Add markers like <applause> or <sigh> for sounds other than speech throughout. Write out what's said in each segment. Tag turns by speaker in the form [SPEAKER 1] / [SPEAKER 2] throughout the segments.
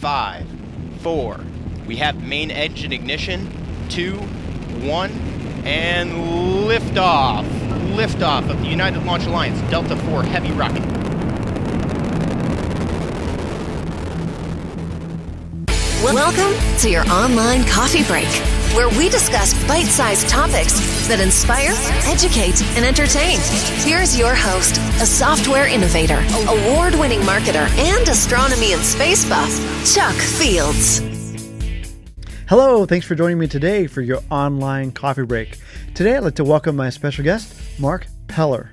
[SPEAKER 1] five, four. We have main engine ignition. Two, one, and liftoff. Liftoff of the United Launch Alliance Delta IV Heavy rocket.
[SPEAKER 2] Welcome to your online coffee break, where we discuss bite sized topics that inspire, educate, and entertain. Here's your host, a software innovator, award winning marketer, and astronomy and space buff, Chuck Fields.
[SPEAKER 3] Hello, thanks for joining me today for your online coffee break. Today I'd like to welcome my special guest, Mark Peller.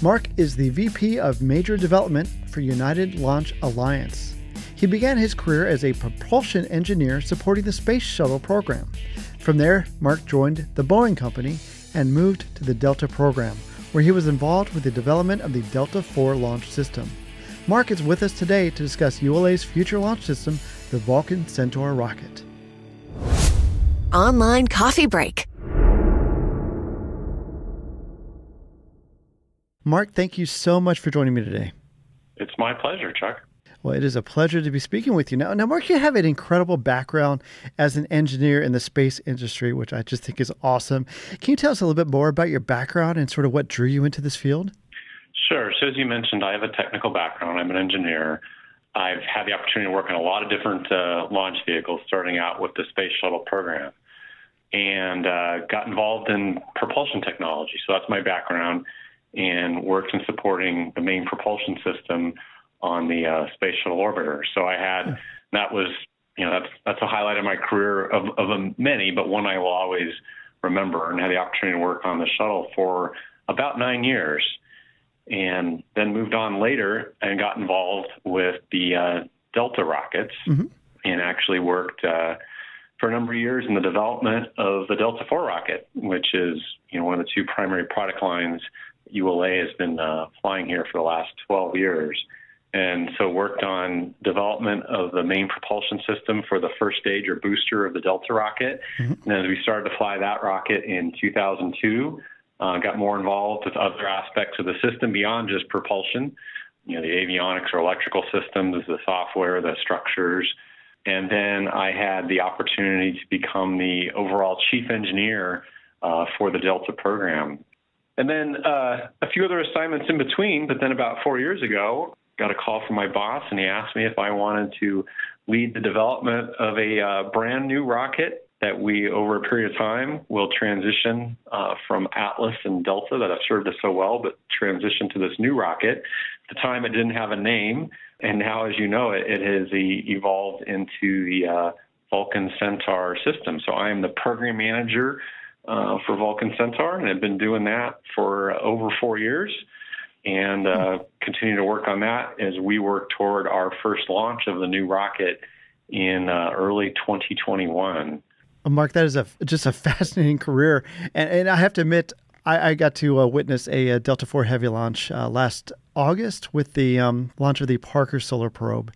[SPEAKER 3] Mark is the VP of Major Development for United Launch Alliance. He began his career as a propulsion engineer supporting the Space Shuttle program. From there, Mark joined the Boeing Company and moved to the Delta program, where he was involved with the development of the Delta IV launch system. Mark is with us today to discuss ULA's future launch system, the Vulcan Centaur rocket.
[SPEAKER 2] Online coffee break.
[SPEAKER 3] Mark, thank you so much for joining me today.
[SPEAKER 4] It's my pleasure, Chuck.
[SPEAKER 3] Well, it is a pleasure to be speaking with you now. Now, Mark, you have an incredible background as an engineer in the space industry, which I just think is awesome. Can you tell us a little bit more about your background and sort of what drew you into this field?
[SPEAKER 4] Sure. So, as you mentioned, I have a technical background. I'm an engineer. I've had the opportunity to work on a lot of different uh, launch vehicles, starting out with the Space Shuttle program, and uh, got involved in propulsion technology. So, that's my background, and worked in supporting the main propulsion system on the uh, space shuttle orbiter. So I had that was you know that's that's a highlight of my career of of many, but one I will always remember and had the opportunity to work on the shuttle for about nine years, and then moved on later and got involved with the uh, Delta rockets mm-hmm. and actually worked. Uh, for a number of years in the development of the Delta IV rocket, which is you know one of the two primary product lines ULA has been uh, flying here for the last 12 years and so worked on development of the main propulsion system for the first stage or booster of the Delta rocket. Mm-hmm. And as we started to fly that rocket in 2002, uh, got more involved with other aspects of the system beyond just propulsion. You know, the avionics or electrical systems, the software, the structures. And then I had the opportunity to become the overall chief engineer uh, for the Delta program. And then uh, a few other assignments in between, but then about four years ago, got a call from my boss and he asked me if I wanted to lead the development of a uh, brand new rocket that we, over a period of time, will transition uh, from Atlas and Delta that have served us so well, but transition to this new rocket. At the time, it didn't have a name, and now, as you know, it, it has evolved into the uh, Vulcan Centaur system. So I am the program manager uh, for Vulcan Centaur, and I've been doing that for over four years and uh, continue to work on that as we work toward our first launch of the new rocket in uh, early 2021.
[SPEAKER 3] Mark, that is a just a <laughs> fascinating career, and, and I have to admit, I, I got to uh, witness a, a, Delta IV Heavy launch uh, last August with the um, launch of the Parker Solar Probe,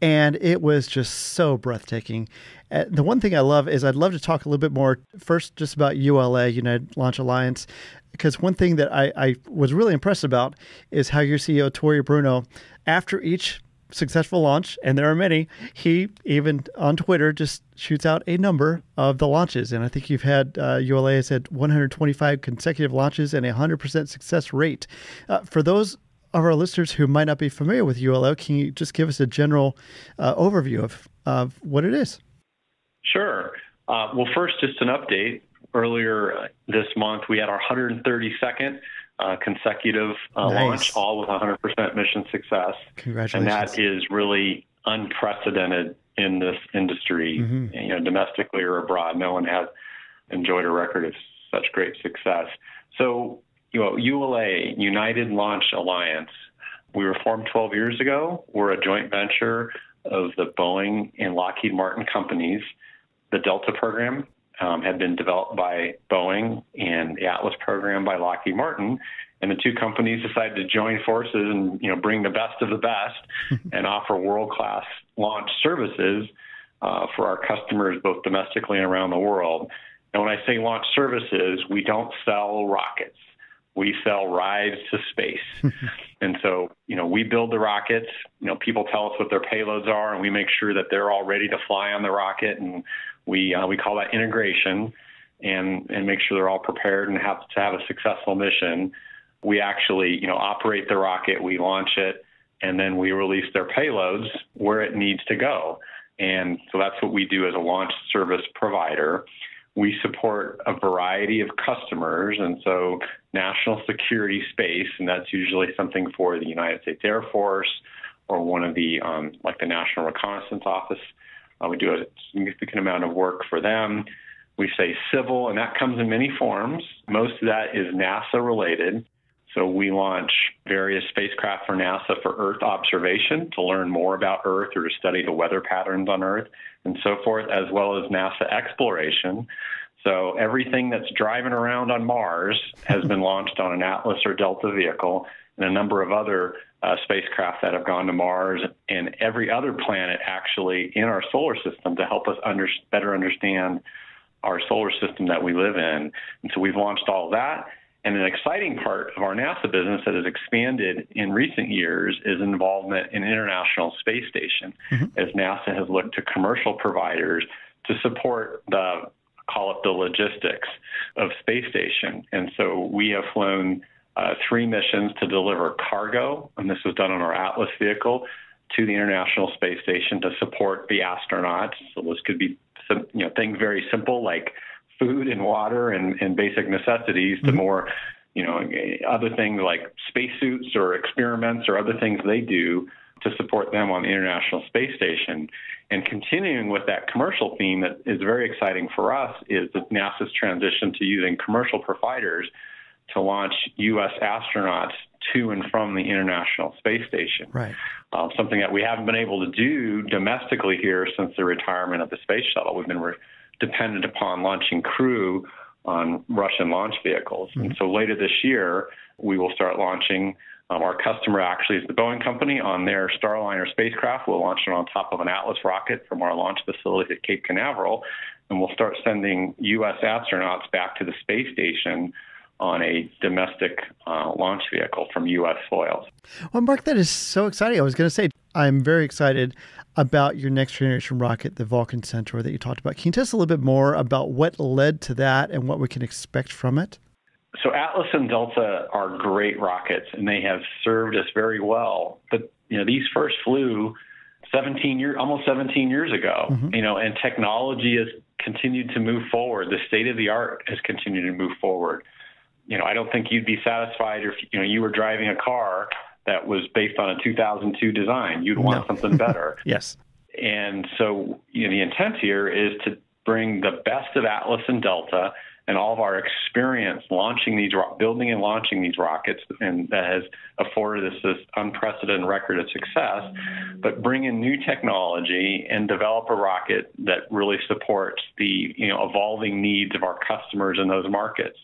[SPEAKER 3] and it was just so breathtaking. Uh, the one thing I love is I'd love to talk a little bit more first just about ULA, United Launch Alliance, because one thing that I, I was really impressed about is how your CEO Tory Bruno, after each successful launch, and there are many, he even on Twitter just shoots out a number of the launches. And I think you've had uh, ULA has had 125 consecutive launches and a 100% success rate. Uh, for those of our listeners who might not be familiar with ULA, can you just give us a general uh, overview of, of what it is?
[SPEAKER 4] Sure. Uh, well, first, just an update earlier this month, we had our 132nd uh, consecutive uh, nice. launch, all with 100% mission success.
[SPEAKER 3] Congratulations!
[SPEAKER 4] And that is really unprecedented in this industry, mm-hmm. you know, domestically or abroad. No one has enjoyed a record of such great success. So, you know, ULA, United Launch Alliance, we were formed 12 years ago. We're a joint venture of the Boeing and Lockheed Martin companies. The Delta program um, had been developed by Boeing and the Atlas program by Lockheed Martin. And the two companies decided to join forces and you know bring the best of the best <laughs> and offer world class launch services uh, for our customers both domestically and around the world. And when I say launch services, we don't sell rockets. we sell rides to space. <laughs> and so, you know, we build the rockets. You know, people tell us what their payloads are, and we make sure that they're all ready to fly on the rocket. And we uh, we call that integration, and and make sure they're all prepared and have to have a successful mission. We actually, you know, operate the rocket, we launch it, and then we release their payloads where it needs to go. And so that's what we do as a launch service provider. We support a variety of customers, and so national security space, and that's usually something for the United States Air Force or one of the, um, like the National Reconnaissance Office. Uh, we do a significant amount of work for them. We say civil, and that comes in many forms. Most of that is NASA related. So we launch various spacecraft for NASA for Earth observation to learn more about Earth or to study the weather patterns on Earth and so forth, as well as NASA exploration. So everything that's driving around on Mars has been launched on an Atlas or Delta vehicle and a number of other uh, spacecraft that have gone to Mars and every other planet actually in our solar system to help us under, better understand our solar system that we live in. And so we've launched all that. And an exciting part of our NASA business that has expanded in recent years is involvement in International Space Station, mm-hmm. as NASA has looked to commercial providers to support the call it the logistics of space station. And so we have flown uh, three missions to deliver cargo, and this was done on our Atlas vehicle to the International Space Station to support the astronauts. So this could be some, you know things very simple like food and water and, and basic necessities to mm-hmm. more, you know, other things like spacesuits or experiments or other things they do to support them on the International Space Station. And continuing with that commercial theme that is very exciting for us is that NASA's transition to using commercial providers to launch U.S. astronauts to and from the International Space Station.
[SPEAKER 3] Right.
[SPEAKER 4] Uh, something that we haven't been able to do domestically here since the retirement of the space shuttle. We've been re- dependent upon launching crew on Russian launch vehicles. Mm-hmm. And so later this year, we will start launching. Um, our customer actually is the Boeing company on their Starliner spacecraft. We'll launch it on top of an Atlas rocket from our launch facility at Cape Canaveral, and we'll start sending U.S. astronauts back to the space station on a domestic uh, launch vehicle from U.S. soils.
[SPEAKER 3] Well, Mark, that is so exciting. I was going to say, I'm very excited about your next generation rocket, the Vulcan Centaur, that you talked about. Can you tell us a little bit more about what led to that and what we can expect from it?
[SPEAKER 4] So, Atlas and Delta are great rockets, and they have served us very well. But you know, these first flew 17 years, almost 17 years ago. Mm-hmm. You know, and technology has continued to move forward. The state of the art has continued to move forward. You know, I don't think you'd be satisfied if you know you were driving a car that was based on a 2002 design. You'd want no. something better. <laughs>
[SPEAKER 3] yes.
[SPEAKER 4] And so you know, the intent here is to bring the best of Atlas and Delta and all of our experience launching these, building and launching these rockets, and that has afforded us this unprecedented record of success. But bring in new technology and develop a rocket that really supports the you know evolving needs of our customers in those markets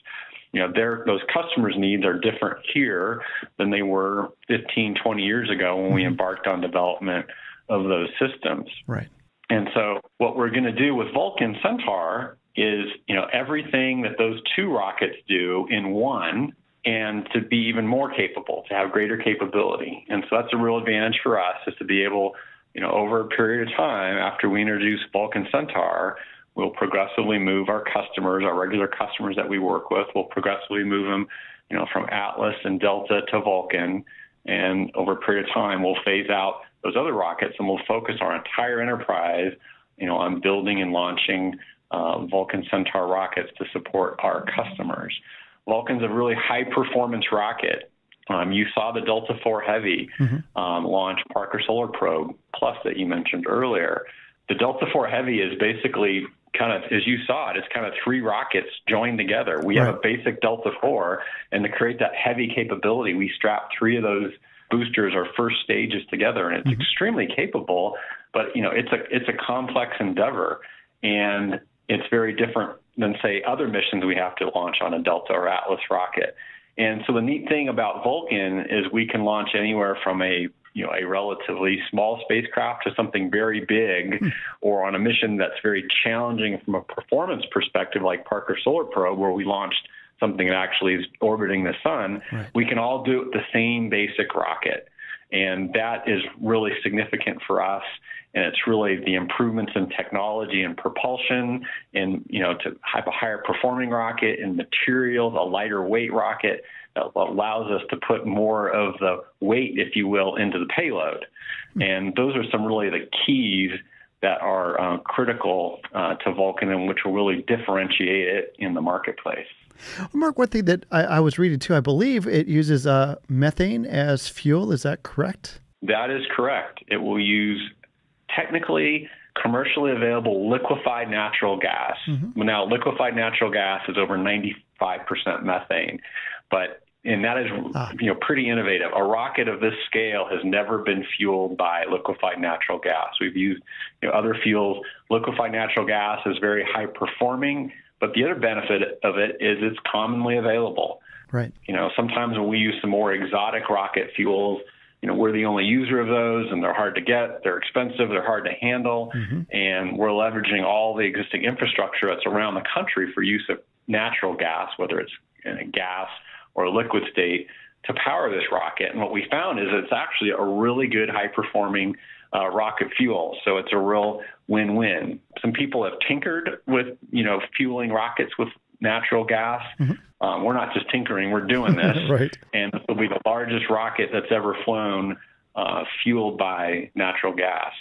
[SPEAKER 4] you know, their those customers' needs are different here than they were 15, 20 years ago when we mm-hmm. embarked on development of those systems.
[SPEAKER 3] Right.
[SPEAKER 4] And so what we're going to do with Vulcan Centaur is, you know, everything that those two rockets do in one and to be even more capable, to have greater capability. And so that's a real advantage for us is to be able, you know, over a period of time after we introduce Vulcan Centaur, We'll progressively move our customers, our regular customers that we work with, we'll progressively move them, you know, from Atlas and Delta to Vulcan. And over a period of time, we'll phase out those other rockets and we'll focus our entire enterprise, you know, on building and launching uh, Vulcan Centaur rockets to support our customers. Vulcan's a really high performance rocket. Um, you saw the Delta IV Heavy mm-hmm. um, launch Parker Solar Probe Plus that you mentioned earlier. The Delta IV Heavy is basically kind of as you saw it, it's kind of three rockets joined together. We right. have a basic Delta IV, and to create that heavy capability, we strap three of those boosters or first stages together, and it's mm-hmm. extremely capable. But you know, it's a it's a complex endeavor, and it's very different than say other missions we have to launch on a Delta or Atlas rocket. And so the neat thing about Vulcan is we can launch anywhere from a you know a relatively small spacecraft to something very big, hmm. or on a mission that's very challenging from a performance perspective, like Parker Solar Probe, where we launched something that actually is orbiting the sun, right. we can all do it with the same basic rocket. And that is really significant for us. And it's really the improvements in technology and propulsion and, you know, to have a higher performing rocket and materials, a lighter weight rocket that allows us to put more of the weight, if you will, into the payload. Hmm. And those are some really the keys that are uh, critical uh, to Vulcan and which will really differentiate it in the marketplace.
[SPEAKER 3] Mark, one thing that I, I was reading too, I believe it uses uh, methane as fuel. Is that correct?
[SPEAKER 4] That is correct. It will use technically commercially available liquefied natural gas. Mm-hmm. Now, liquefied natural gas is over 95% methane, but and that is ah. you know pretty innovative. A rocket of this scale has never been fueled by liquefied natural gas. We've used you know, other fuels. Liquefied natural gas is very high performing, but the other benefit of it is it's commonly available.
[SPEAKER 3] Right.
[SPEAKER 4] You know, sometimes when we use some more exotic rocket fuels, you know, we're the only user of those and they're hard to get, they're expensive, they're hard to handle, mm-hmm. and we're leveraging all the existing infrastructure that's around the country for use of natural gas, whether it's in a gas or a liquid state to power this rocket. And what we found is it's actually a really good high performing uh, rocket fuel. So it's a real win-win. Some people have tinkered with, you know, fueling rockets with natural gas. Mm-hmm. Um, we're not just tinkering; we're doing this. <laughs>
[SPEAKER 3] right.
[SPEAKER 4] And this will be the largest rocket that's ever flown uh, fueled by natural gas.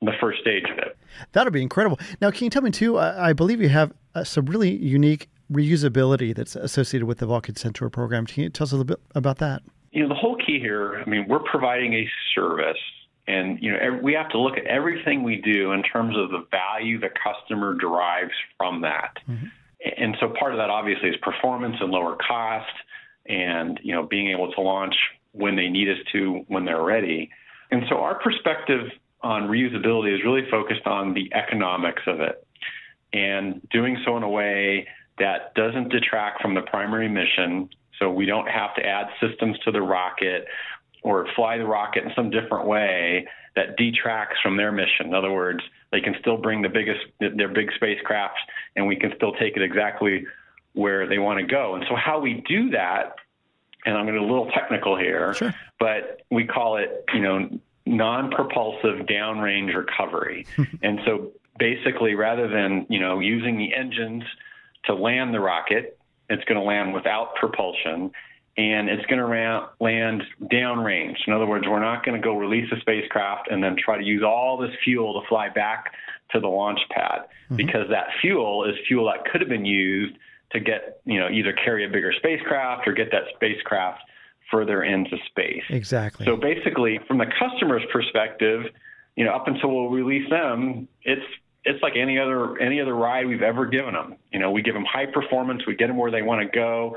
[SPEAKER 4] The first stage of it.
[SPEAKER 3] That'll be incredible. Now, can you tell me too? I, I believe you have uh, some really unique reusability that's associated with the Vulcan Centaur program. Can you tell us a little bit about that?
[SPEAKER 4] You know, the whole key here, I mean, we're providing a service. And you know, we have to look at everything we do in terms of the value the customer derives from that. Mm-hmm. And so part of that obviously is performance and lower cost and you know being able to launch when they need us to when they're ready. And so our perspective on reusability is really focused on the economics of it and doing so in a way that doesn't detract from the primary mission. So we don't have to add systems to the rocket or fly the rocket in some different way that detracts from their mission. In other words, they can still bring the biggest their big spacecraft and we can still take it exactly where they want to go. And so how we do that, and I'm going to be a little technical here,
[SPEAKER 3] sure.
[SPEAKER 4] but we call it, you know, non-propulsive downrange recovery. <laughs> and so basically rather than, you know, using the engines to land the rocket. It's going to land without propulsion and it's going to ra- land downrange. In other words, we're not going to go release a spacecraft and then try to use all this fuel to fly back to the launch pad mm-hmm. because that fuel is fuel that could have been used to get, you know, either carry a bigger spacecraft or get that spacecraft further into space.
[SPEAKER 3] Exactly.
[SPEAKER 4] So basically, from the customer's perspective, you know, up until we'll release them, it's it's like any other any other ride we've ever given them. You know, we give them high performance, we get them where they want to go.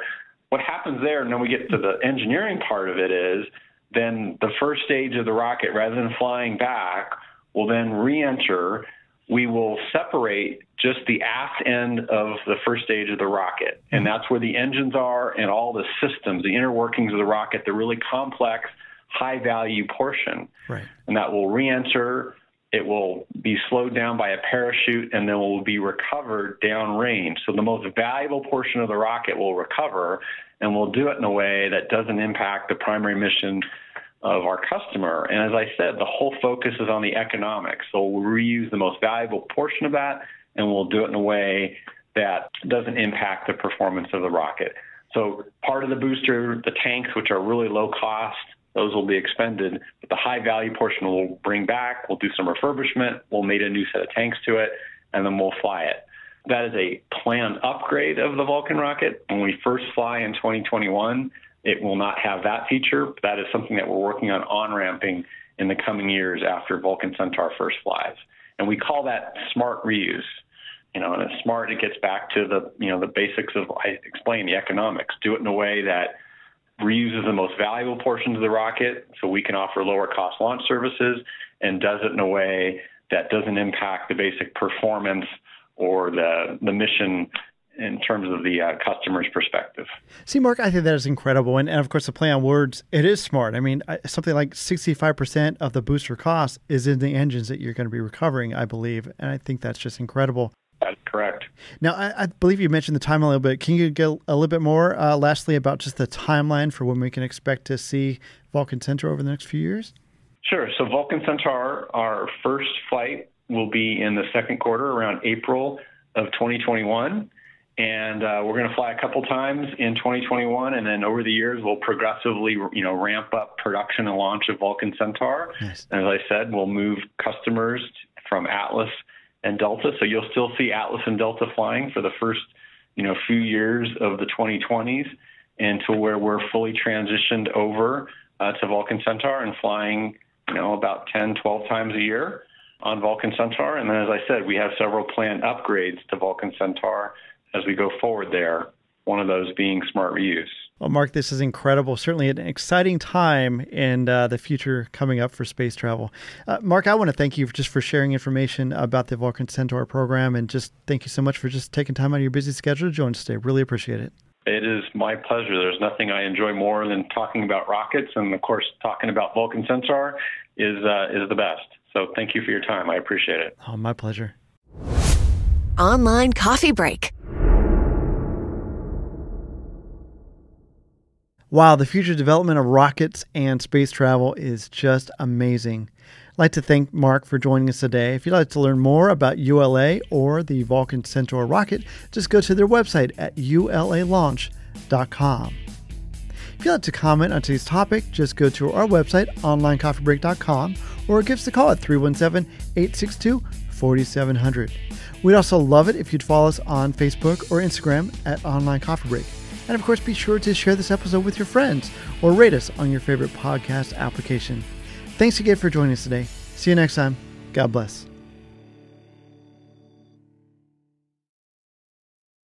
[SPEAKER 4] What happens there, and then we get to the engineering part of it is then the first stage of the rocket, rather than flying back, will then re-enter. We will separate just the aft end of the first stage of the rocket, and mm-hmm. that's where the engines are and all the systems, the inner workings of the rocket, the really complex, high-value portion.
[SPEAKER 3] Right.
[SPEAKER 4] And that will re-enter it will be slowed down by a parachute and then will be recovered downrange. So the most valuable portion of the rocket will recover and we'll do it in a way that doesn't impact the primary mission of our customer. And as I said, the whole focus is on the economics. So we'll reuse the most valuable portion of that and we'll do it in a way that doesn't impact the performance of the rocket. So part of the booster, the tanks, which are really low cost, those will be expended. But the high value portion we'll bring back. We'll do some refurbishment. We'll mate a new set of tanks to it, and then we'll fly it. That is a planned upgrade of the Vulcan rocket. When we first fly in 2021, it will not have that feature. That is something that we're working on on ramping in the coming years after Vulcan Centaur first flies. And we call that smart reuse. You know, and a smart, it gets back to the, you know, the basics of, I explained, the economics. Do it in a way that reuses the most valuable portions of the rocket so we can offer lower cost launch services and does it in a way that doesn't impact the basic performance or the, the mission in terms of the uh, customer's perspective.
[SPEAKER 3] See, Mark, I think that is incredible. And, and of course, the play on words, it is smart. I mean, something like 65% of the booster cost is in the engines that you're going to be recovering, I believe. And I think that's just incredible. Now, I, I, believe you mentioned the timeline a little bit. Can you get a little bit more, uh, lastly, about just the timeline for when we can expect to see Vulcan Centaur over the next few years?
[SPEAKER 4] Sure. So, Vulcan Centaur, our first flight will be in the second quarter, around April of 2021. And uh, we're going to fly a couple times in 2021, and then over the years we'll progressively, you know, ramp up production and launch of Vulcan Centaur. Nice. And as I said, we'll move customers from Atlas and Delta. So you'll still see Atlas and Delta flying for the first, you know, few years of the 2020s until where we're fully transitioned over uh, to Vulcan Centaur and flying, you know, about 10, 12 times a year on Vulcan Centaur. And then, as I said, we have several planned upgrades to Vulcan Centaur as we go forward there, one of those being smart reuse.
[SPEAKER 3] Well, Mark, this is incredible. Certainly an exciting time in uh, the future coming up for space travel. Uh, Mark, I want to thank you just for sharing information about the Vulcan Centaur program and just thank you so much for just taking time out of your busy schedule to join us today. Really appreciate it.
[SPEAKER 4] It is my pleasure. There's nothing I enjoy more than talking about rockets, and of course, talking about Vulcan Centaur is uh, is the best. So, thank you for your time. I appreciate it.
[SPEAKER 3] Oh, my pleasure.
[SPEAKER 2] Online coffee break.
[SPEAKER 3] Wow, the future development of rockets and space travel is just amazing. I'd like to thank Mark for joining us today. If you'd like to learn more about ULA or the Vulcan Centaur rocket, just go to their website at ulalaunch.com. If you'd like to comment on today's topic, just go to our website, onlinecoffeebreak.com, or give us a call at 317 862 4700. We'd also love it if you'd follow us on Facebook or Instagram at Online Coffee Break. And of course, be sure to share this episode with your friends or rate us on your favorite podcast application. Thanks again for joining us today. See you next time. God bless.